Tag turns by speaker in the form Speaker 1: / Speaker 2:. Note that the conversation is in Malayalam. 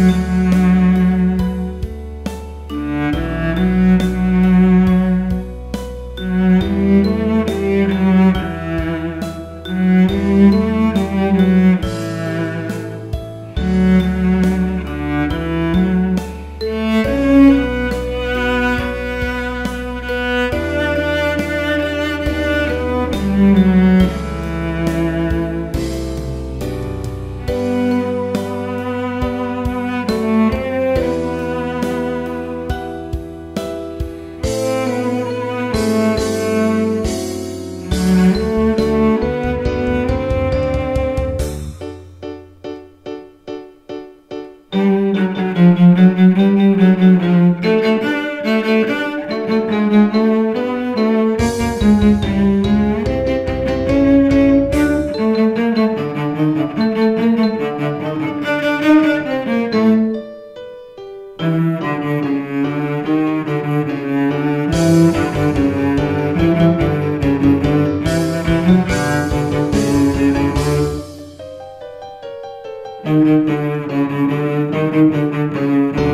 Speaker 1: Música Thank you.